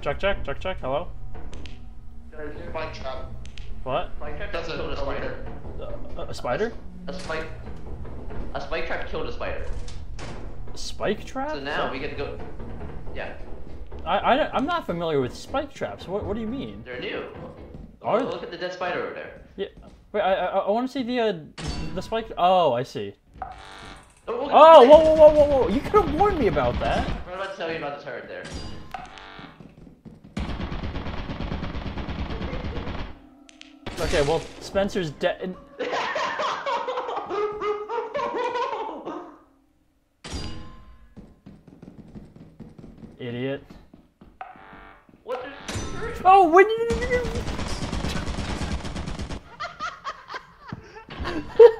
Check, check, check, check. Hello. Spike trap. What? Spike trap That's killed a a spider. A, a spider? A spike. A spike trap killed a spider. Spike trap? So now we get to go. Yeah, I, I, I'm not familiar with spike traps. What, what do you mean? they're new. Are Oh, look at the dead spider over there. Yeah. Wait, I, I, I want to see the, uh, the spike. Oh, I see. Oh, Oh, whoa, whoa, whoa, whoa, whoa! You could have warned me about that. I'm about to tell you about the turret there. Okay, well, Spencer's dead. Idiot. what the? Oh, when